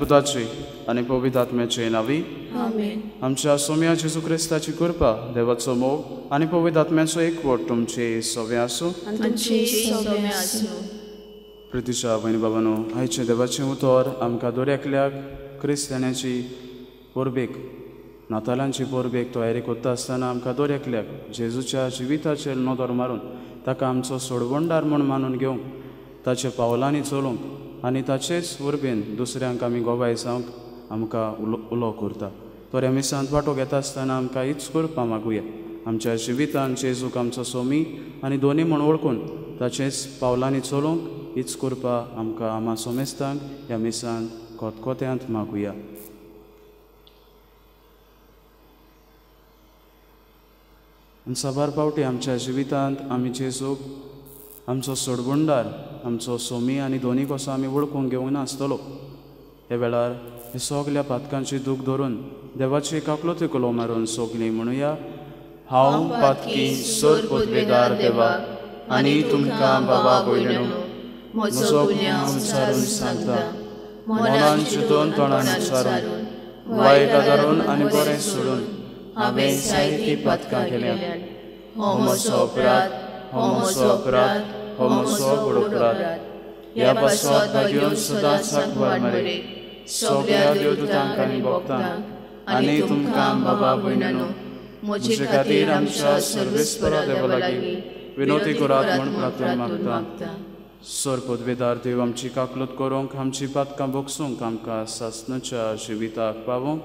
बापाचे आनी पुताचे आनी पवित्र आत्म्याचे नावी आमेन आमच्या सोम्या जेजू क्रिस्ताची कृपा देवाचो मोग आनी पवित्र आत्म्याचो एकवट तुमचे सवे आसूं तुमचे सौम्य आसूं प्रितीच्या बहिणी बाबानो आयचे देवाचें उतर आमकां दर एकल्याक क्रिस्तान्याची पोरबेक नातालांची पोरबेक तयारी करता आसतना आमकां दर एकल्याक जेजूच्या जिविताचेर नदर मारून ताका आमचो सोडवंडार म्हूण मानून घेवंक ताच्या पावलांनी चलोवंक आनी ताचेच वरबेन दुसऱ्यांक आमी गोबाय जावंक आमकां उलो उलो करता. तर ह्या मिसांत वांटो घेता आसतना आमकां हीच करपा मागुया. आमच्या जिवितान जेजूक आमचो सोमी आनी दोनी म्हूण वळखून ताचेच पावलांनी चलोवंक हीच करपा आमकां आमा सोमेस्तांक ह्या मिसांत कोतकोत्यांत मागुया. आनी साबार पावटी आमच्या जिवितांत आमी जेजूक आमचो सोडबुंडार आमचो सोमी आनी दोनी कसो आमी वळखूंक घेवंक नासतलो. हे वेळार हे सगल्या पातकांची दूख धरून देवाची काकलोती कलो मारून सोगली म्हणुया हांव पातकी सोर पोतवेदार देवा आनी तुमकां बाबा भयणो म्हजो गुन्यांव विचारून सांगता. मनान चिंतून तोंडान विचारून वायट आदारून आनी बरें सोडून हांवें जायतीं पातकां केल्यात. हो म्हजो अपराध हो म्हजो अपराध. हो म्हजो व्हड अपराध ह्या पासवात भागेवन सदांच सांकवार मारे सगळ्या देवदूतांक आनी भक्तांक आनी तुमकां बाबा भयणानो म्हजे खातीर आमच्या सर्वेस्परा देवा लागीं विनोती करात म्हूण प्रार्थना मागता सर पदवेदार देव आमची काकलत करूंक आमची पातकां बोगसूंक आमकां सासणाच्या जिविताक पावोंक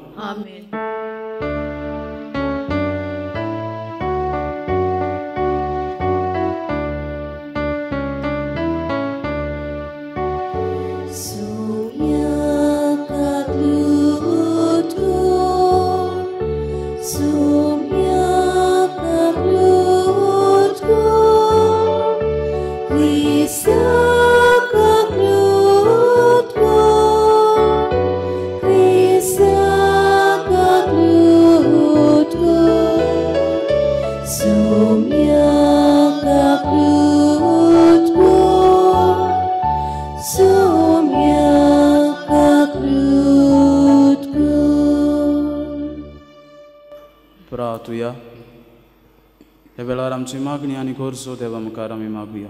मागणी आनी गरजो देवा मुखार आमी मागुया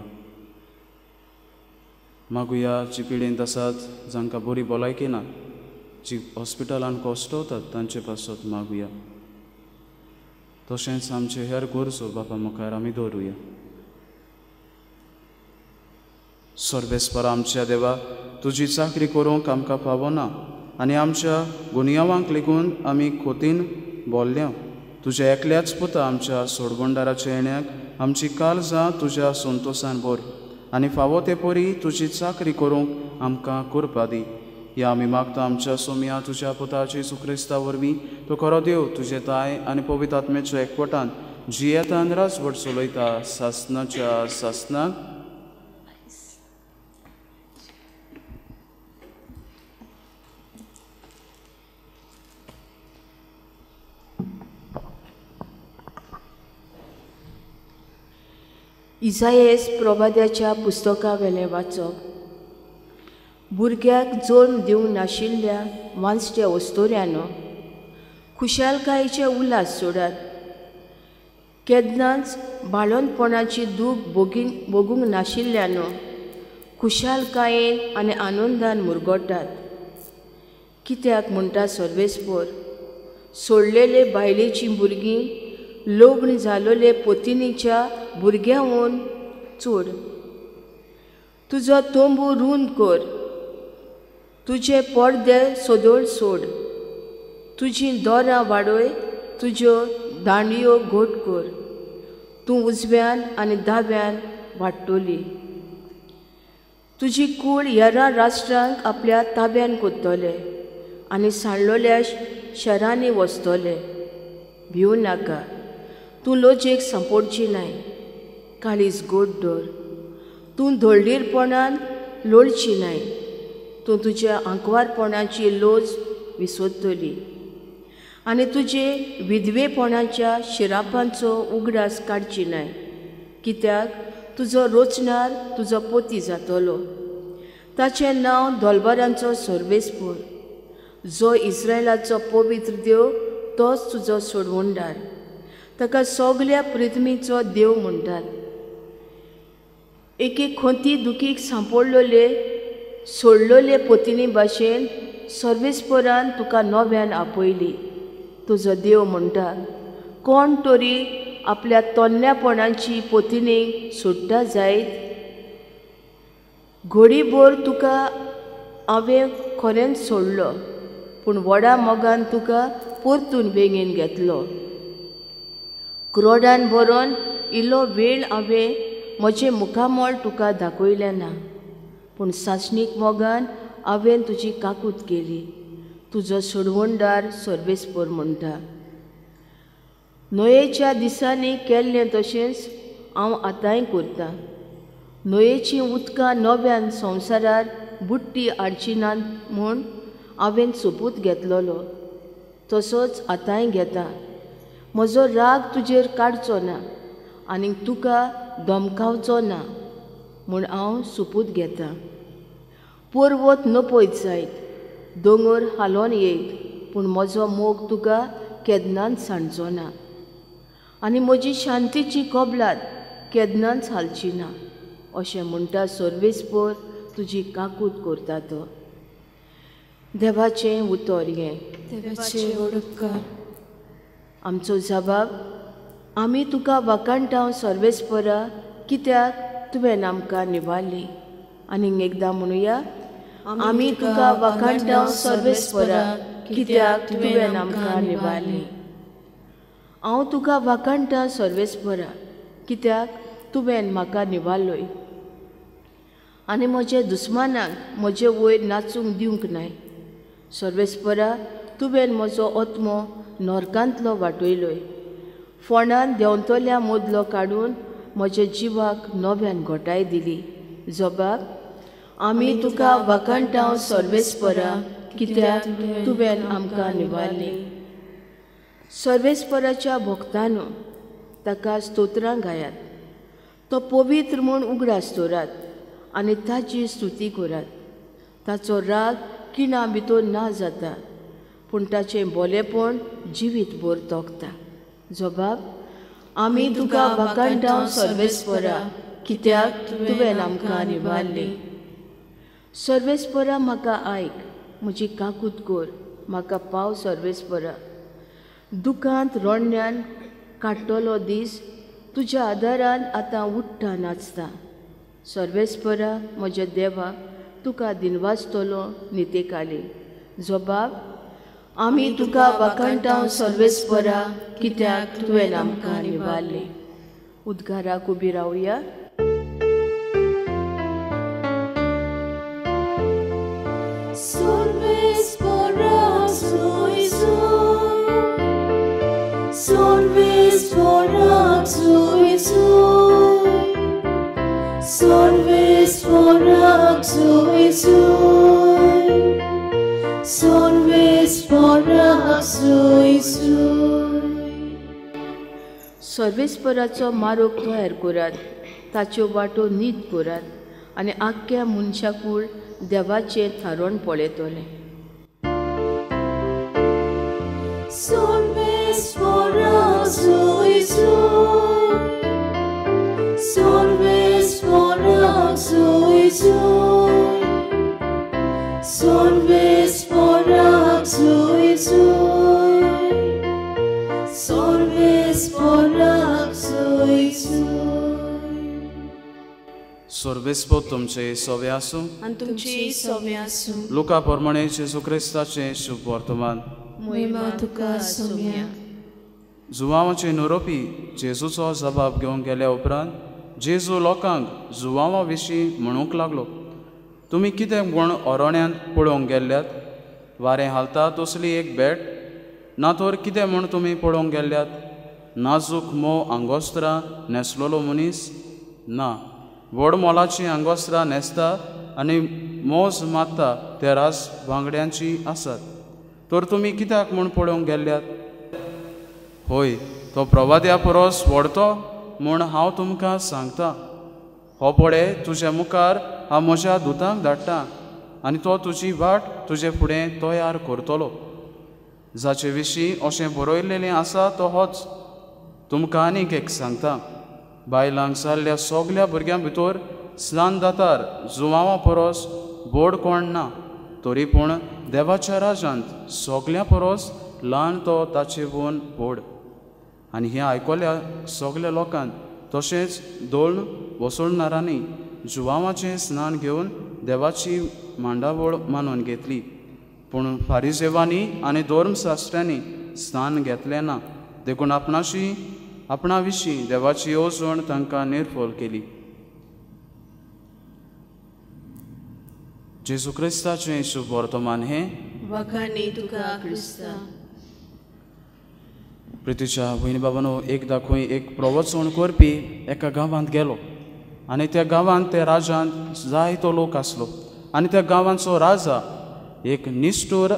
मागुया जी पिडेंत आसात जांकां बरी भलायकी ना जी हॉस्पिटलान कोश्टवतात तांचे पासत मागुया तशेंच आमचे हेर गोरसो बापा मुखार आमी दवरुया सर्वेस्पर आमच्या देवा तुजी चाकरी करूंक आमकां फावना आनी आमच्या गुन्यांवांक लेगून आमी खोतीन बोल्ल्या तुज्या एकल्याच पुता आमच्या सोडगोंडाराच्या येण्याक आमची काळजां तुज्या संतोशान भर आनी फावो ते परी तुजी चाकरी करूंक आमकां करपा दी. या आमी मागता आमच्या सोम्या तुज्या पुताची सुख्रिस्ता वरवीं. तो खरो देव तुजे ताय आनी पवित्र आत्म्याच्या एकवटान. जियेतान राजवट चलयता सासनाच्या सासनाक इजायेस प्रभाद्याच्या पुस्तका वेले वाचप. भुरग्याक जल्म दिवंक नाशिल्ल्या वांसट्या वस्तोऱ्यानो खुशालकायेचे उल्हास सोडात. केदनाच बाळोनपणाची दूख भोगीन भोगूंक नाशिल्ल्यानो खुशालकायेन आनी आनंदान मुरगोटात. कित्याक म्हणटा सर्वेस्पर सोडलेले बायलेची भुरगीं लग्न जालोले पोतिनीच्या भुरग्यांवून चोड. तुजो तोंबू रून कर. तुजे पडदे सोदोळ सोड. तुजी दोरां वाडोय तुज्यो दांडयो घोट कर. तूं उजव्यान आनी दाव्यान वाडटली तुजी कूड येरा राष्ट्रांक आपल्या ताब्यान कोत्तले आनी सांडलोल्या शहरांनी वचतले भिवू नाका. तूं लजेक संपोडची न्हय काळीज गोड दवर तूं धोळडीरपणान लोळची न्हय तूं तुज्या आंकवारपणाची लोज विसोदतली. आनी तुजे विधवेपणाच्या शिरापांचो उगडास काडची न्हय कित्याक? तुजो रोचणार तुजो पोती जातलो. ताचें नांव दोलबारांचो सर्वेस्पूर जो इस्रायलाचो पवित्र देव तोच तुजो सोडवंडार. ताका सगल्या पृथ्वीचो देव म्हणटात. एके खोंती दुखीक सांपडलोले सोडलोले पोतिनी भाशेन सर्वेस्परान तुका नव्यान आपयली. तुजो देव म्हणटा कोण तरी आपल्या तोन्न्यापणाची पोतिनीक सोडटा जायत? घडीभर तुका हांवें खरेंच सोडलो पूण व्हडा मोगान तुका परतून बेगीन घेतलो. क्रोडान बरोवन इल्लो वेळ हांवें म्हजें मुखामळ तुका दाखयलें ना. पूण सासणीक मोगान हांवें तुजी काकूत केली. तुजो सोडवणदार सर्वेस्पर म्हणटा. नोयेच्या दिसांनी केल्लें तशेंच हांव आतांय करतां. न्हंयेचीं उदकां नव्यान संवसारार बुट्टी हाडची नात म्हूण हांवें सोपूत घेतलोलो. तसोच आतांय घेता. म्हजो राग तुजेर काडचो ना आनी तुका धमकावचो ना म्हूण हांव सोपूत घेतां. पर्वत नपयत जायत दोंगर हालोवन येयत पूण म्हजो मोग तुका केदनांत सांडचो ना. आनी म्हजी शांतीची कबलात केदनांच हालची ना अशें म्हणटा सर्वेस्पर तुजी काकूत करता तो. देवाचें उतर हें देवाचें ओडपकार आमचो जबाब आमी तुका वकांटाव सर्वेस्परा कित्याक तुवें आमकां निवारली आनीक एकदां म्हणुया आमी तुका वकांटाव सर्वेस्परा कित्याक तुवें आमकां निवारली हांव तुका वकांटा सर्वेस्परा कित्याक तुवें म्हाका निवारलोय आनी म्हजे दुस्मानाक म्हजे वयर नाचूंक दिवंक नाय. सर्वेस्परा तुवें म्हजो ओत्मो नरकांतलो वाटयलोय. फोंडान देंवतल्या मदलो काडून म्हज्या जिवाक नव्यान घोटाय दिली. जबाब आमी तुका वकांटाव सर्वेस्परा कित्याक तुवें आमकां निवारली. सर्वेस्पराच्या भक्तांनो ताका स्तोत्रां गायात. तो पवित्र म्हूण उगडास दवरात आनी ताची स्तुती करात. ताचो राग किणा भितर ना जाता. पूण ताचें बोलेपण जिवीत भर दोगता जबाब आमी तुका वकांटाव सर्वेस्परा कित्याक तुवें आमकां निवारली सर्वेस्परा म्हाका आयक म्हजी काकूत कर म्हाका पाव सर्वेस्परा दुखांत रोडण्यान काडटलो दीस तुज्या आदारान आतां उठ्ठा नाचता. सर्वेस्परा म्हज्या देवा तुका दिनवासतलो नितेकाली. जबाब आमी तुका वकांटाव सर्वेस्परा कित्याक तुवें आमकां निवारली उद्गाराक उबी रावया Solves para soy soy. Solves para soy soy. Solves para soy soy. सर्वेस्पराचो मारोग तयार करात ताच्यो वाटो नीत करात आनी आख्ख्या मनशाकूळ देवाचें थारोण पळयतलें. Solves para soy सोर्बेस्पो तुमचे सोवे आसूं आनी तुमची आसूं लुका प्रमाणे जेजू क्रिस्ताचें शुभ वर्तमान. मोहिमा तुका सौम्य. जुवांवाचे नरोपी जेजूचो जबाब घेवंक गेल्या उपरांत जेजू लोकांक जुवांवा विशीं म्हणूंक लागलो. तुमी कितें म्हूण ओरोण्यांत पळोवंक गेल्ल्यात वारें हालता तसली एक बॅट ना तर कितें म्हूण तुमी पळोवंक गेल्ल्यात नाजूक मोव आंगोस्त्रां न्हेसलोलो मनीस? ना. व्हड मोलाचीं आंगोस्त्रां न्हेसता आनी मोज मारता ते रास बांगड्यांची आसात. तर तुमी कित्याक म्हूण पळोवंक गेल्ल्यात होय तो प्रवाद्या परस व्हडतो म्हूण हांव तुमकां सांगतां. हो पळे तुज्या मुखार हांव म्हज्या दुतांक धाडटां आनी तो तुजी वाट तुजे फुडें तयार करतलो. जाचे विशीं अशें बरयलेलें आसा तो होच तुमकां आनीक एक सांगता. बायलांक जाल्ल्या सगल्या भुरग्यां भितर स्नान दातार जुवांवा परस बोड कोण ना तरी पूण देवाच्या राजांत सगल्या परस ल्हान तो ताचे बोन बोड. आनी हें आयकल्या सगल्या लोकांक तशेंच दोळण वसोडणारांनी जुवांवाचें स्नान घेवन देवाची मांडावळ मानून घेतली. पूण फारिजेवांनी आनी धर्मशास्त्रांनी स्नान घेतलें ना देखून आपणाशी आपणा विशीं देवाची येवजण तांकां निर्फोल केली. जेजू क्रिस्ताचें शुभ वर्तमान हें? वखाणी तुका क्रिस्ता. प्रितीच्या भयणी बाबानो एकदां खंय एक प्रवचन करपी एका गांवांत गेलो. आनी त्या गांवांत त्या राजांत जायतो लोक आसलो. आनी त्या गांवांचो राजा एक निश्ठूर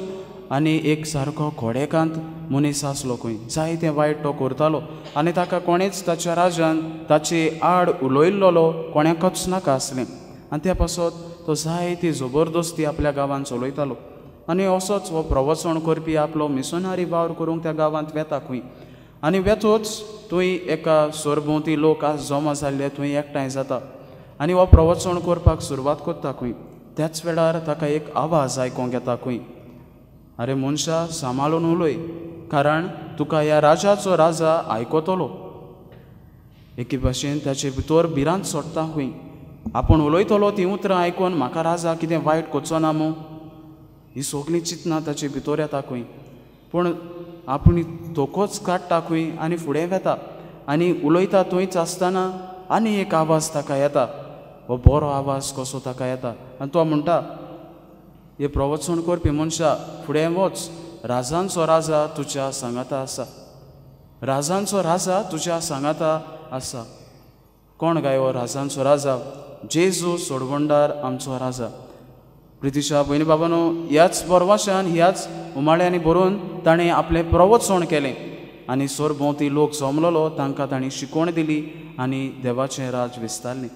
आनी एक सारको खोडेकांत मनीस आसलो खंय. जायतें वायट तो करतालो. आनी ताका कोणेच ताच्या राजान ताची आड उलयल्लो कोणाकच नाका आसलें. आनी त्या पासत तो जायती जबरदस्ती आपल्या गांवांत चलयतालो. आनी असोच हो प्रवचण करपी आपलो मिशनरी वावर करूंक त्या गांवांत वेता खंय. आनी वेतूच थंय एका सरभोंवती लोक आज जमा जाल्ले थंय एकठांय जाता. आनी हो प्रवचण करपाक सुरवात करता खंय. त्याच वेळार ताका एक आवाज आयकोंक येता खंय. आरे मनशा सांबाळून उलय कारण तुका ह्या राजाचो राजा आयकतलो. एके भाशेन ताचे भितर भिरांत सोडटा खंय आपूण उलयतलो तीं उतरां आयकून म्हाका राजा कितें वायट कोचो ना मू? ही सगळीं चिंतना ताचे भितर येता खंय पूण आपूण धोकोच काडटा खंय आनी फुडें वेता आनी उलयता थंयच आसतना आनी एक आवाज ताका येता. हो बरो आवाज कसो ताका येता? आनी तो म्हणटा हे प्रवचन करपी मनशा फुडें वच राजांचो राजा तुज्या सांगाता आसा. राजांचो राजा तुज्या सांगाता आसा. कोण गायो हो राजांचो राजा? जेजू सोडवंडार आमचो राजा. प्रितीशा भयणी बाबानो ह्याच बरवाशान ह्याच उमाळ्यांनी बरोवन ताणें आपलें प्रवचण केलें. आनी सरभोंवती लोक जमलोलो तांकां तांणी शिकवण दिली आनी देवाचें राज विस्तारलें.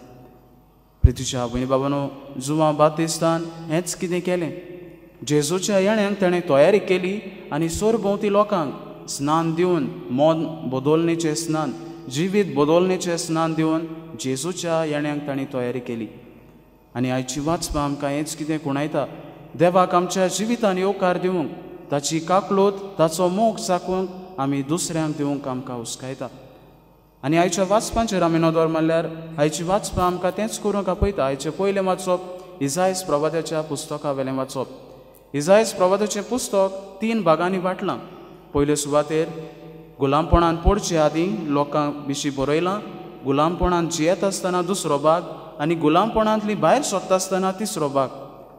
प्रितीशा आवय बाबानो जुवां बातिस्तान हेंच कितें केलें. जेजूच्या येण्यांक ताणें तयारी केली आनी सरभोंवती लोकांक स्नान दिवन मोन बदोलणेचें स्नान जिवीत बदोलणेचें स्नान दिवन जेजूच्या येण्याक ताणें तयारी केली. आनी आयची वाचपां आमकां हेंच कितें कुणायता देवाक आमच्या जिवितान येवकार दिवंक ताची काकलोत ताचो मोग चाकूंक आमी दुसऱ्यांक दिवंक आमकां हुस्कायता. आनी आयच्या वाचपांचेर आमी नदर मारल्यार आयची वाचपां आमकां तेंच करूंक आपयता आयचें पयलें वाचप इजायस प्रभाताच्या पुस्तका वेलें वाचप इजायस प्रभाताचें पुस्तक तीन भागांनी वांटलां पयले सुवातेर गुलामपणान पडचे आदीं लोकां विशीं बरयलां गुलामपणान जियेत आसतना दुसरो भाग आनी गुलामपणांतली भायर सोदता आसतना तिसरो भाग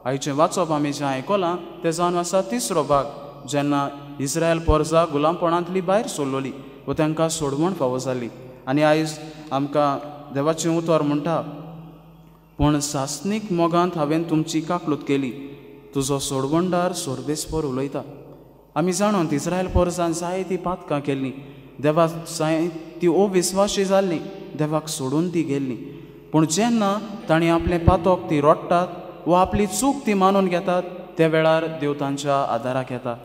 आयचें वाचप आमी जें आयकलां तें जावन आसा तिसरो भाग जेन्ना इस्रायल पोरजा गुलामपणांतली भायर सोडलोली व तांकां सोडवण फावो जाली आनी आयज आमकां देवाचें उतर म्हणटा पूण सासनीक मोगांत हांवें तुमची काकलूत केली. तुजो सोडवंडार सोर्बेस्पर उलयता. आमी जाणोन इस्रायल पोरसान जायतीं पातकां केल्लीं. देवा जाय ती अविस्वाशी जाल्लीं. देवाक सोडून ती गेल्लीं. पूण जेन्ना तांणी आपलें पातोक ती रोडटात वा आपली चूक ती मानून घेतात त्या वेळार देव तांच्या आदाराक येता.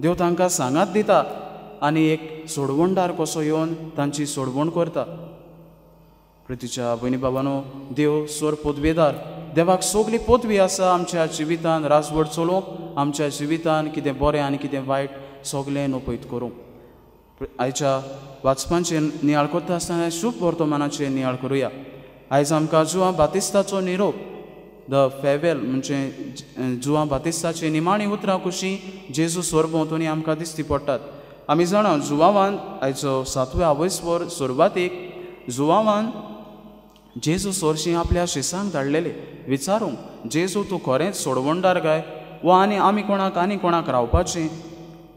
देव तांकां सांगात दिता आनी एक सोडवणदार कसो येवन तांची सोडवण करता. प्रितीच्या भयणी बाबानो देव स्वर पदवेदार देवाक सगली पदवी आसा आमच्या जिवितान राजवट चलोवंक आमच्या जिवितान कितें बरें आनी कितें वायट सगलें नोपयत करूंक. आयच्या वाचपांचें नियाळ करता आसतना शुभ वर्तमानाचें नियाळ करुया. आयज आमकां जुवां बातिस्ताचो निरोप. द फेवेल म्हणजे जुवां बातिस्ताची निमाणी उतरां कशीं जेजू सोरभोंवतणी आमकां दिसती पडटात. आमी जाणा जुवावान आयचो सातवें आवयस्वर सुरवातेक जुवावान जेजू सोरशीं आपल्या शिसांक धाडलेले. विचारूंक जेजू तूं खरेंच सोडवणदार काय? वा आनी आमी कोणाक आनी कोणाक रावपाचें?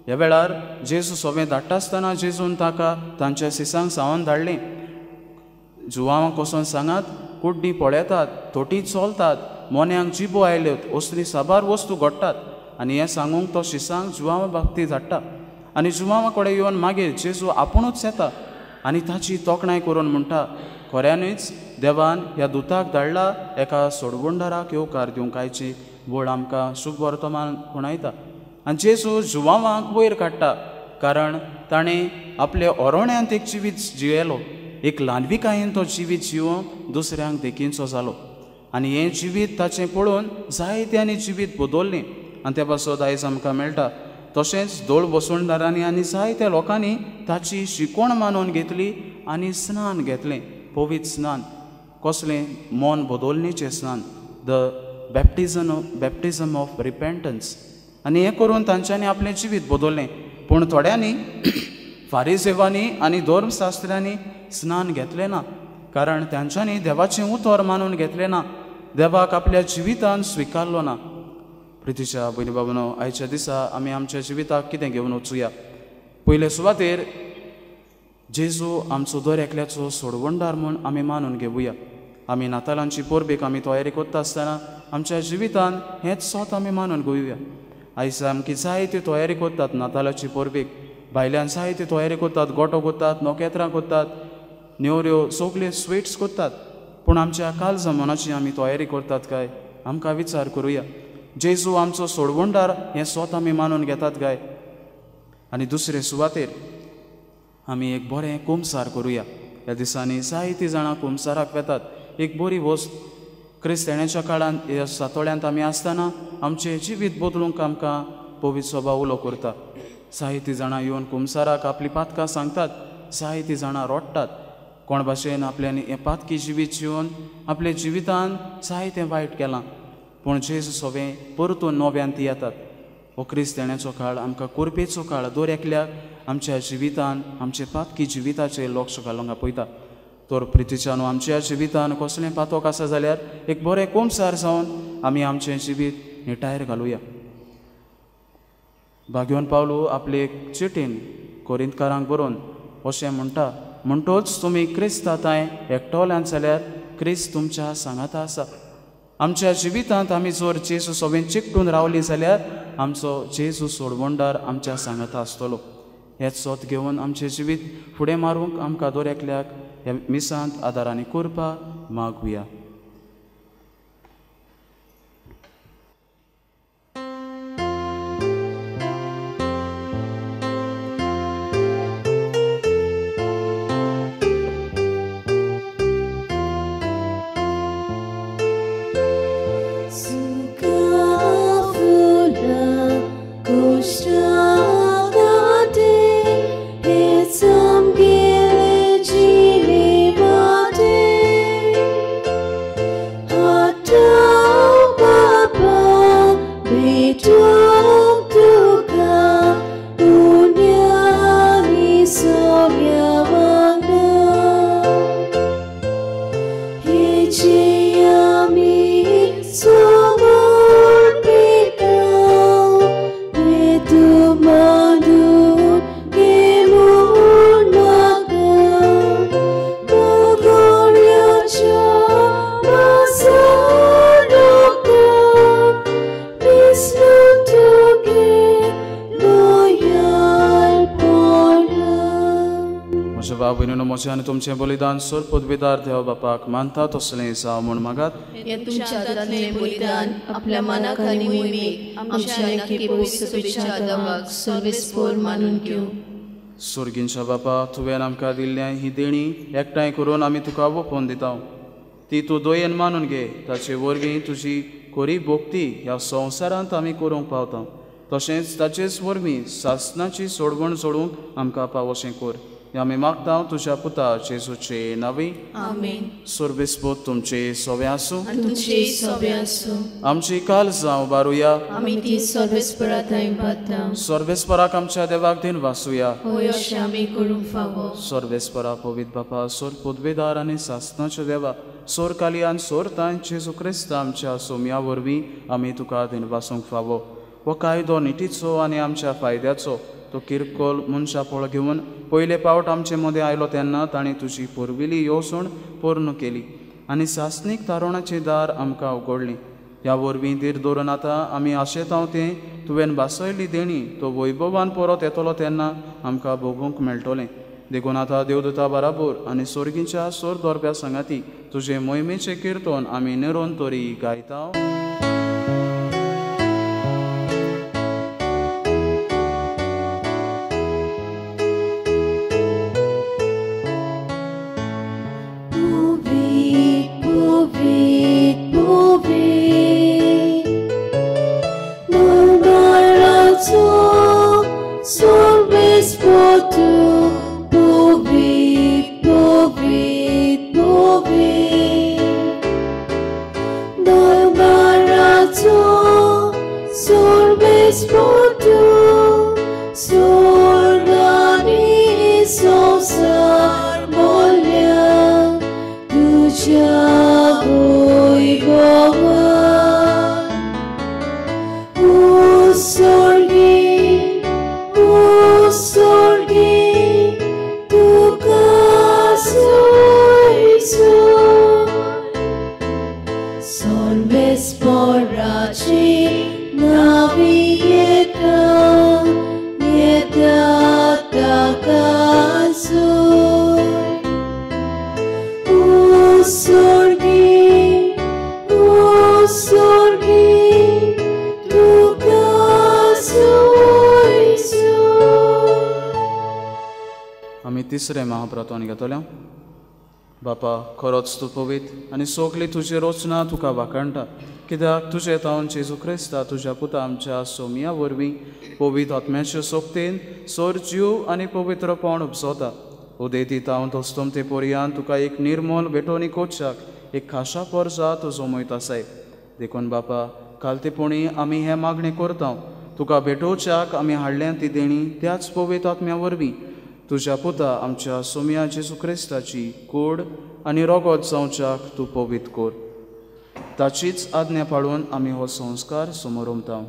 ह्या वेळार जेजू सोवें धाडटा आसतना जेजून ताका तांच्या सिसांक सावन धाडलें. जुवांक कोसोन सांगात कुड्डी पळयतात थोटी चोलतात मोन्यांक जिबो आयल्योत असली साबार वस्तू घडटात आनी हें सांगूंक तो शिसांक जुवां बाबती धाडटा. आनी जुवांवा कडेन येवन मागीर जेजू आपुणूच येता. आनी ताची तोखणाय करून म्हणटा खऱ्यांनीच देवान ह्या दुताक धाडला एका सोडवंडाराक येवकार दिवंक आयची बोड आमकां शुभ वर्तमान खुणायता. आनी जेजू जुवांवाक वयर काडटा कारण ताणें आपल्या ओरोण्यांत एक जिवीत जियेलो. एक ल्हानविकायेन तो जिवीत जिवोवंक दुसऱ्यांक देखीचो जालो. आनी हें जिवीत ताचें पळोवन जायत्यांनी जिवीत बदल्लें आनी ते पासत आयज आमकां मेळटा तशेंच दोळ बसवणदारांनी आनी जायत्या लोकांनी ताची शिकवण मानून घेतली आनी स्नान घेतलें. पवित्र स्नान. कसलें? मन बदोलणेचें स्नान. The baptism baptism of repentance. आनी हें करून तांच्यांनी आपलें जिवीत बदललें. पूण थोड्यांनी फारीसेवांनी आनी धर्मशास्त्र्यांनी स्नान घेतलें ना. कारण तांच्यांनी देवाचें उतर मानून घेतलें ना. देवाक आपल्या जिवितान स्विकारलो ना. प्रितीच्या भयणी बाबनो आयच्या दिसा आमी आमच्या जिविताक कितें घेवन वचुया पयले सुवातेर जेजू आमचो दर एकल्याचो सोडवणदार म्हूण आमी मानून घेवया आमी नातालांची परबेक आमी तयारी करता आसतना आमच्या जिवितान हेंच सोत आमी मानून घेवया आयज सामकी जायत्यो तयारी करतात नातालाची परबेक. भायल्यान जायत्यो तयारी करतात गोटो करतात नोकेत्रां करतात नेवऱ्यो सगल्यो स्वीट्स करतात. पूण आमच्या काल जमानाची आमी तयारी करतात काय? आमकां विचार करुया. जेजू आमचो सोडवणदार हें स्वत आमी मानून घेतात काय? आनी दुसरे सुवातेर आमी एक बरें कुमसार करुया. ह्या दिसांनी जायतीं जाणां कुमसाराक वेतात. एक बरी वस्त क्रिस्ताण्याच्या काळांत ह्या सातोळ्यांत आमी आसतना आमचें जिवीत बदलूंक आमकां पवित्र स्वभाव उलो करता. जायतीं जाणां येवन कुमसाराक आपली पातकां सांगतात. जायतीं जाणां रोडटात. कोण भाशेन आपल्यानी हें पातकी जिवीत जिवन आपल्या जिवितान जायतें वायट केलां. पूण जेजू सवें परतून नव्यान ती येतात. हो क्रिस्ताण्याचो काळ आमकां कोरपेचो काळ दर एकल्याक आमच्या जिवितान आमचे पातकी जिविताचेर लक्ष घालूंक आपयता तर प्रितीच्यान आमच्या जिवितान कसलें पातोक आसा जाल्यार एक बरें कोमसार जावन आमी आमचें जिवीत निटायर घालुया. भाग्यवन पावलू आपले एक चिटीन कोरिंतकारांक बरोवन अशें म्हणटा म्हणटोच तुमी क्रिस्ताताय एकटोल्यान जाल्यार क्रिस्त तुमच्या सांगाता आसा. आमच्या जिवितांत आमी जर जेजू सवें चिकटून रावली जाल्यार आमचो जेजू सोडवंडार आमच्या सांगाता आसतलो. हेच सोत घेवन आमचें जिवीत फुडें मारूंक आमकां दर एकल्याक ह्या मिसांत आदारांनी करपा मागुया. म्हजें आनी तुमचें बलिदान सर पदवीदार देव बापाक मानता तसलें जावं म्हूण मागात हे तुमच्या हातांतलें बलिदान आपल्या मनाक आनी मोहिमेक आमच्या नक्की पवित्र तुझ्या देवाक सर्वेस्पोर मानून घेवं सुर्गींच्या बापा तुवें आमकां दिल्ल्या ही देणी एकठांय करून आमी तुका ओपोवन दिता ती तूं दोयेन मानून घे ताचे वरवीं तुजी कोरी भोक्ती ह्या संवसारांत आमी करूंक पावता तशेंच ताचेच वरवीं सासनाची सोडवण सोडूंक आमकां पावोशें कर हें आमी मागता तुज्या पुता जेजूचे नावी सोर्बेस्पोत तुमचे सोवे आसूं आमची काल जावं बारुया सर्वेस्पराक आमच्या देवाक दिन फावो सर्वेस्परा पवित बापा सोर पदवेदार आनी सासनाच्या देवा सोर कालियान सोर तांय जेजू क्रिस्त आमच्या सोम्या वरवीं आमी तुका दिन वासूंक फावो हो कायदो निटीचो आनी आमच्या फायद्याचो तो किरकोल मनशा पळ घेवन पयले पावट आमचे मदें आयलो तेन्ना ताणें तुजी पोरविली येवसण पूर्ण केली. आनी सासनीक तारुणाचें दार आमकां उगडलें ह्या वरवीं धीर धरून आतां आमी आशेतांव तें तुवें बासयली देणी तो वैभवान परत येतलो तेन्ना आमकां भोगूंक मेळटलें. देखून आतां देवदूता बराबर आनी सोर्गीच्या सोर दोरप्या सांगाती तुजे मोहिमेचे किर्तन आमी निरोन तोरी गायता तिसरें महाप्रतोन बापा खरोच तूं पवीत आनी सोगली तुजी रचना तुका वाखणटा कित्याक? तुजे तावन जेजू क्रिस्ता तुज्या पुता आमच्या सोमिया वरवीं पवीत आत्म्याचे सोबतीन सोर जीव आनी पवित्रपण उपसोता. उदेती तावन तोस्तोम ते पोरयान तुका एक निर्मोल बेटोनी कोचाक एक खाशा पर्जा तुजो मोयत आसाय देखून बापा कालतेपुणी आमी हें मागणें करता तुका भेटोवच्याक आमी हाडल्या ती देणी त्याच पवित आत्म्या वरवीं. तुज्या पुता आमच्या सोमिया जेजू क्रिस्ताची कूड आनी रोगोत जावच्याक तूं पवीत कोर. ताचीच आज्ञा पाळून आमी हो संस्कार समोर उमता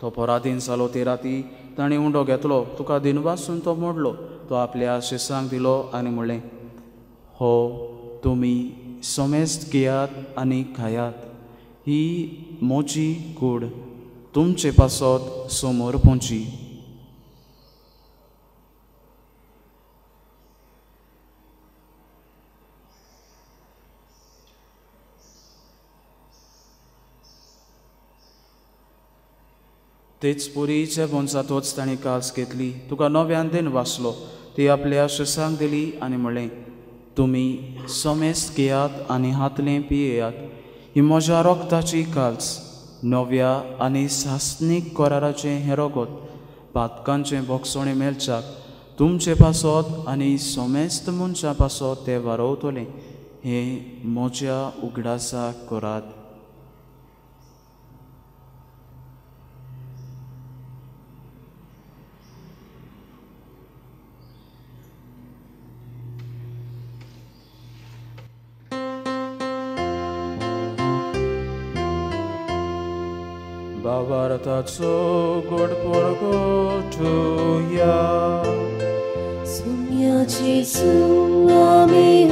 तो पराधीन जालो ते राती ताणें उंडो घेतलो तुका दिनवासून तो मोडलो तो आपल्या शिसांक दिलो आनी म्हणलें हो तुमी समेस्त घेयात आनी खायात. ही मोची कूड तुमचे पासत समोर पोंची. तेच पुरीच्या बोन्सातोच ताणी कास घेतली. तुका नव्यान दिन वाचलो ती आपल्या शिसांक दिली आनी म्हणलें तुमी सोमेस्त घेयात आनी हातलें पियेयात. ही म्हज्या रोगताची काल्स नव्या आनी सासनीक कोराराचें हें रोगोत पातकांचें बोगसोणें मेलच्याक तुमचे पासत आनी सोमेस्त मनशा पासत तें वारोवतलें. हें म्हज्या उगडासा करात. not so good for go to ya. Sumya Jesu, Ami,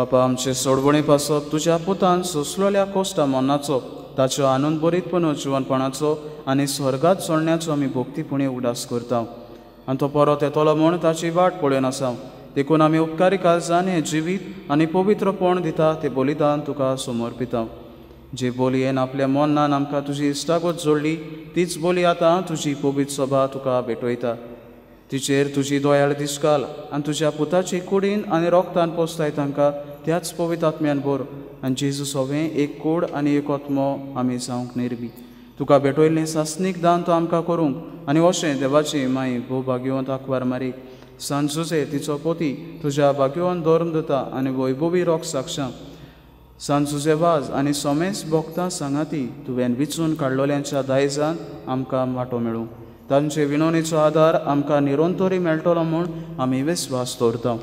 बापा आमचे सोडवणी पासत तुज्या पुतान सोंसलोल्या कोश्टा मनाचो ताच्यो आनंद बरीतपण हो जिवनपणाचो आनी स्वर्गात सोडण्याचो आमी भोक्तीपणी उडास करता आनी तो परत येतलो म्हूण ताची वाट पळोवन आसा देखून आमी उपकारी काळजान हें जिवीत आनी पवित्रपण दिता तें बलिदान तुका समर्पिता जे बोलयेन आपल्या मनान आमकां तुजी इश्टागत जोडली तीच बोली आतां तुजी पवित्र सभा तुका भेटयता. तिचेर तुजी दोयाळ दिसकाल आनी तुज्या पुताची कुडीन आनी रोगतान पोसताय तांकां त्याच पवित आत्म्यान भर आनी जेजू सोवें एक कोड आनी एक आत्मो आमी जावंक नेरबी तुका भेटयल्लें सासनीक दान तूं आमकां करूंक आनी अशें देवाची माई भोव भाग्यवंत आकवार मारी. सांजुजे तिचो पोती तुज्या भाग्यवंत धर्म दिता आनी वैभवी रोग साक्षां सांजुजे वाज आनी सोमेस भोगता सांगाती तुवें विचून काडलोल्यांच्या दायजान आमकां वांटो मेळूं. तांचे विनोनीचो आदार आमकां निरोंतोरी मेळटलो म्हूण आमी विस्वास दवरता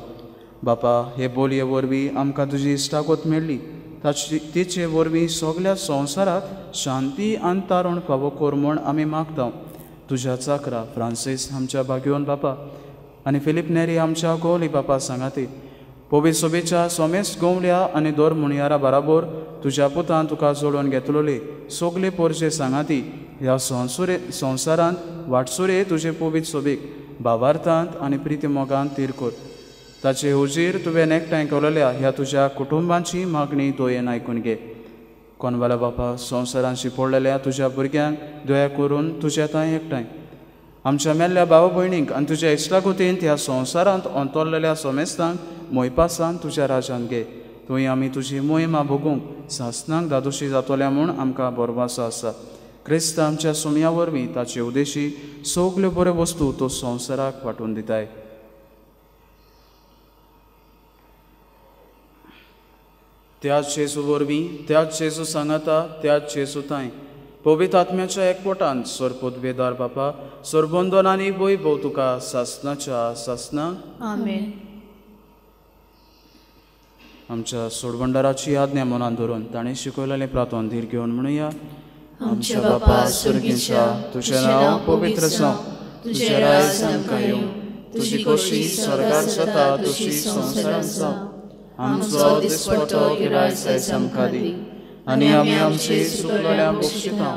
बापा हे बोलये वरवीं आमकां तुजी इश्टागत मेळ्ळी ताची तिचे वरवीं सगळ्या संवसाराक शांती आनी तारण फावो कर म्हूण आमी मागता तुज्या चाकरा फ्रांसीस आमच्या बागयोन बापा आनी फिलीप नेरी आमच्या गोली बापा सांगाती पोवी सोबेच्या सोमेस गोवल्या आनी दोर मुणयारा बराबर तुज्या पुतान तुका जोडून घेतलोली. सोगले पोरचे सांगाती ह्या संसुरे संवसारांत वाटसुरे तुजे पोवीत सोबीक. भावार्थांत आनी प्रिती मोगान तीर कर. ताचे हुजीर तुवें एकठांय केलोल्या ह्या तुज्या कुटुंबांची मागणी तुवें आयकून घे. कोनवाला बापा संवसारांत शिपडलेल्या तुज्या भुरग्यांक दया करून तुज्या थंय एकठांय आमच्या मेल्ल्या भाव भयणींक आनी तुज्या इश्टागुतीन ह्या संवसारांत ओंतोरलेल्या सोमेस्तांक मोयपासान तुज्या राजान घे. थंय आमी तुजी मोहिमा भोगूंक सासनांक दादोशी जातोल्या म्हूण आमकां बरवासो आसा. क्रिस्त आमच्या सुमया वरवीं ताचे उदेशी सगल्यो बऱ्यो वस्तू तो संवसाराक वांटून दिताय. त्याच चेसू वरवीं त्याच चेसू सांगाता त्याच चेसू तांय पवित्र आत्म्याच्या एकवटान सरपोत बेदार बापा सरबंदन आनी वैभव तुका सासनाच्या सासना. आमेन. आमच्या सोडबंडाराची आज्ञा मनान धरून ताणें शिकयलेलें प्रार्थन धीर घेवन म्हणुया. आमच्या बापा सुर्गीच्या तुजें नांव पवित्र जावं तुजें रायज आमकां येवं तुजी खोशी स्वर्गार जाता तुजी संवसारांत जावं आमचो दिसपटो गिराय दी आनी आमी आमची चुकलोल्या बक्षिता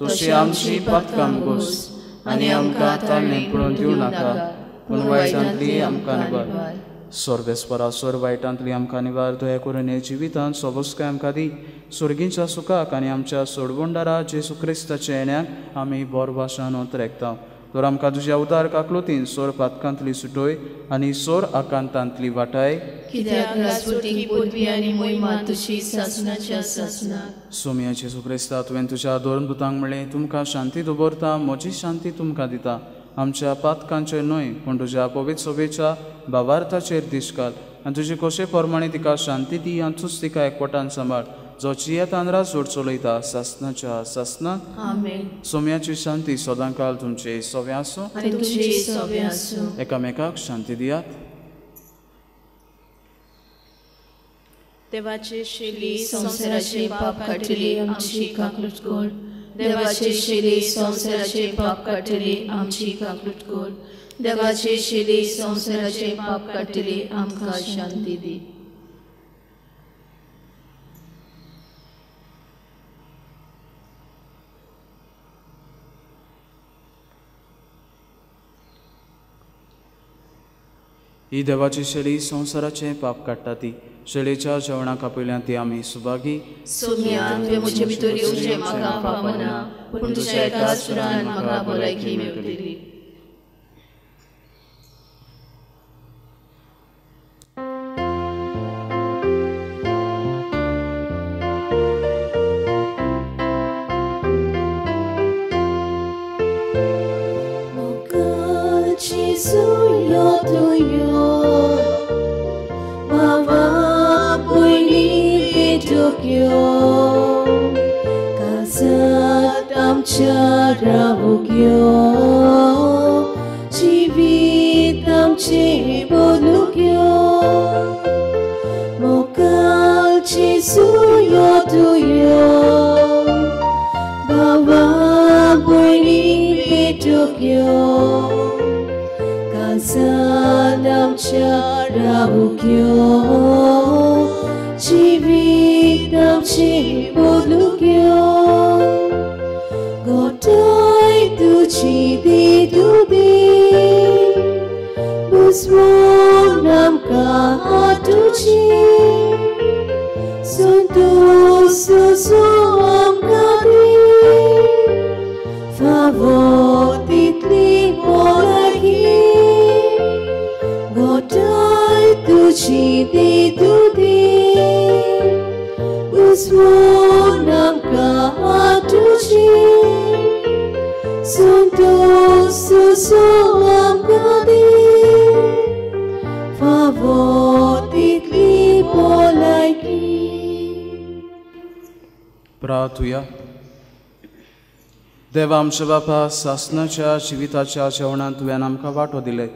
तशी आमची पातकां घोस आनी आमकां ताळणे पडून दिवं नाका. पूण वायटांतली आमकां निबार स्वर्गस्परा स्वर वायटांतली आमकां निवार. दया करून हे जिवितांत सोबस्काय आमकां दी. सुर्गींच्या सुखाक आनी आमच्या सोडबोंडारा जेसू क्रिस्ताच्या येण्याक आमी बोर भाशान उतरेकता तर आमकां तुज्या उदार काकलोतीन सोर पातकांतली सुटोय आनी सोर आकांतांतली वाटाय कित्याक राजवटी पदवी आनी मोहिमा तुशी सासनाच्या सासनाक सोमया जेसू क्रिस्ता तुवें तुज्या दोन पुतांक म्हणलें तुमकां शांती दवरता म्हजी शांती तुमकां दिता आमच्या पातकांचेर न्हय पूण तुज्या पवित्र सोबेच्या भावार्थाचेर दिश घाल आनी तुजे कशे प्रमाणे तिका शांती दी आनी तूच तिका एकवटान सांबाळ जो चिया तांदरा जोड चलयता सासनाच्या सासना आमेन. सोम्याची शांती सदां काल तुमचे सवे आसूं एकामेकाक शांती दियात. देवाचे शेली संसाराचे पाप काटली आमची काकलूट कोण देवाचे शेली संसाराचे पाप काटली आमची काकलूट कोण देवाचे शेली संसाराचे पाप काटली आमकां शांती दी. ही देवाची शेळी संसाराचे पाप काडटा ती शेळेच्या जेवणाक आपयल्या ती आमी सुभागी तुवें म्हजे भितर trước yêu. Tam cha ra vô kiều chỉ vì tam chỉ प्रार्थुया. देवा आमच्या बापा सासनाच्या जिविताच्या जेवणांत तुवें आमकां वांटो दिले.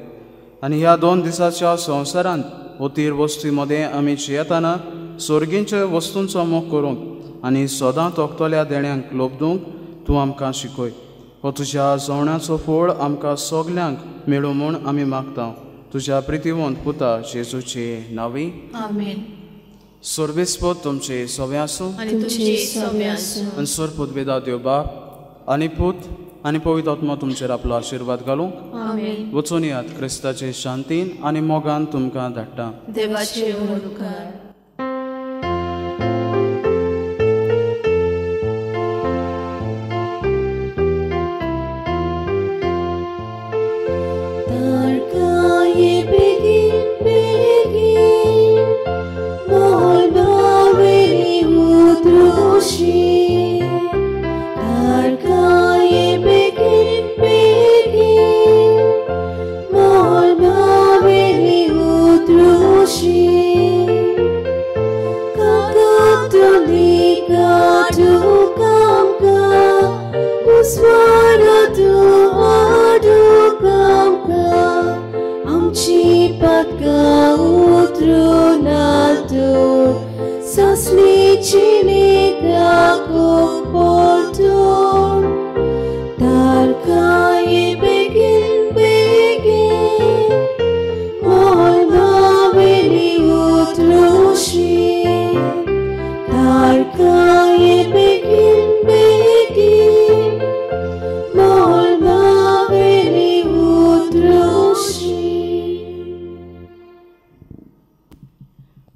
आनी ह्या दोन दिसाच्या संवसारांत उतीर वस्ती मदें आमी जियेताना सोर्गींच्या वस्तूंचो मोग करूंक आनी सदां तोखतल्या देण्यांक लोबदूंक तूं आमकां शिकय हो तुज्या जवण्याचो फळ आमकां सगल्यांक मेळूं म्हूण आमी मागता तुज्या प्रितीवंत पुता जेजूचे नावी. आमेन. सोर्बेस्पोत तुमचे सवे आसूं आनी तुमचे सवे आसूं आनी सोर पुतभेदा देव बाप आनी पूत आनी पवित्र आत्मा तुमचेर आपलो आशिर्वाद आमेन. वचून यात क्रिस्ताचे शांतीन आनी मोगान तुमकां धाडटा. देवाचे उपकार